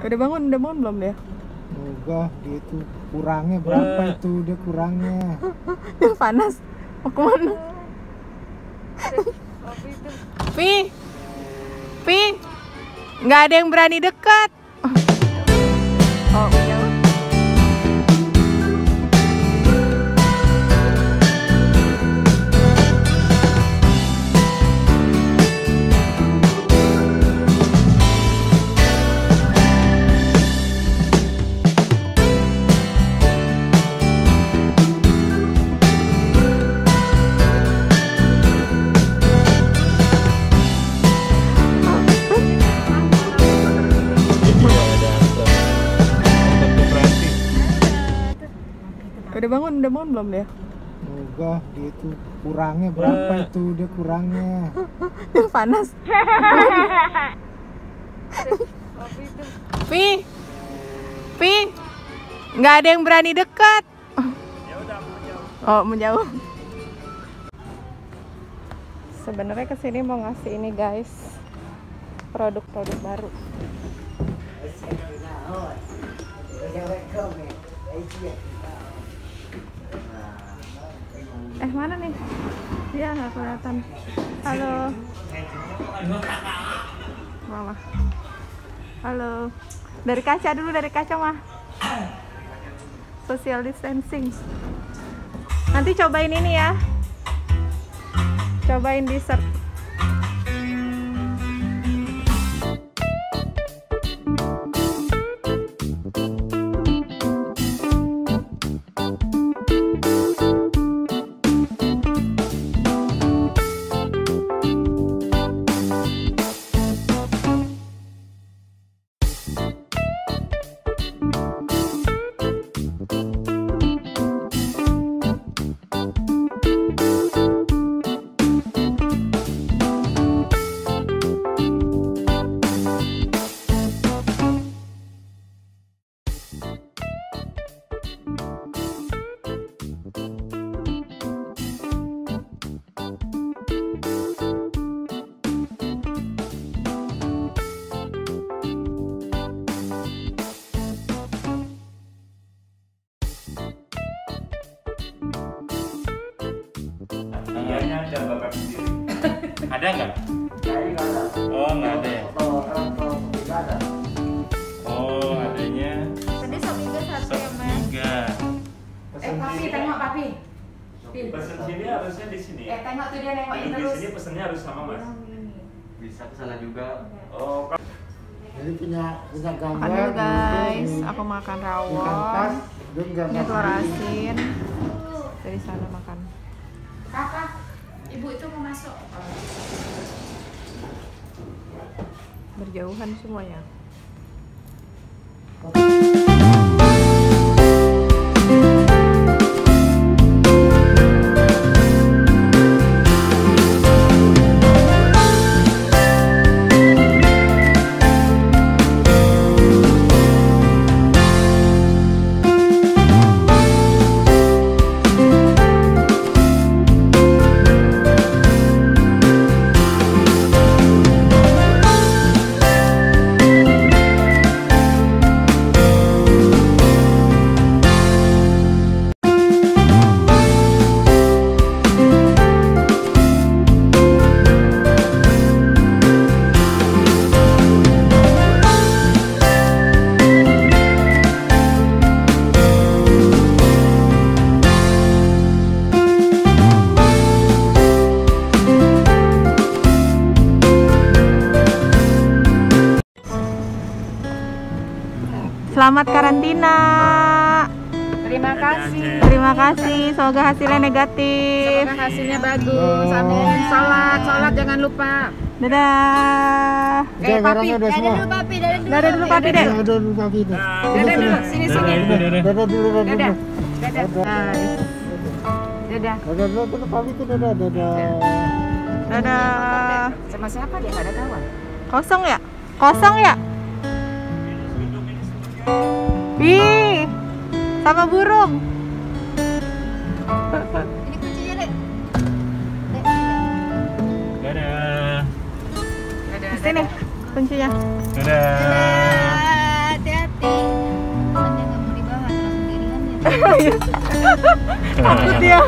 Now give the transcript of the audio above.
Udah bangun, udah bangun belum dia? Enggak, gitu. Kurangnya berapa itu dia kurangnya? Yang panas. Mau ke mana? Pi, Pi, nggak ada yang berani dekat. Udah bangun, udah bangun belum dia? Enggak, gitu. Kurangnya berapa itu dia kurangnya? Yang panas. Pi, Pi, nggak ada yang berani dekat. Oh, menjauh. Sebenarnya ke sini mau ngasih ini guys, produk-produk baru. Eh mana nih? Dia nggak kelihatan. Halo. Mama. Halo. Dari kaca dulu dari kaca mah. Social distancing. Nanti cobain ini ya. Cobain dessert. Ianya ada bapak sendiri. ada nggak? Oh nggak ada. ya? Oh adanya Tadi somiga satu sop tiga. Eh papi, tengok papi. Pesen sini harusnya di sini. Eh tengok tuh dia nengokin Di terus. sini pesennya harus sama mas. bisa ke sana juga Oh Jadi punya punya gambar. Makan dulu guys. Aku makan rawon. Ini telur asin. Dari sana makan. Kakak, ibu itu mau masuk. Berjauhan semuanya. Selamat karantina. Terima kasih. Terima kasih. Semoga hasilnya negatif. Semoga hasilnya bagus. Amin. Salat, salat jangan lupa. Dadah. Semua. papi, dadah dulu. Dadah dulu papi deh. Dadah dulu papi deh. Dadah dulu, sini sini. Dadah dulu, dadah Dadah. Dadah. Dadah. Dadah dulu, papi tuh dadah, dadah. Dadah. Sama siapa dia? Ada kawan. Kosong ya? Kosong ya? Ih, sama burung. Ini kuncinya dek. Dadah. Dadah. Di sini kuncinya. Dadah. Hati-hati. Soalnya nggak mau dibawa, langsung ya. Takut ya.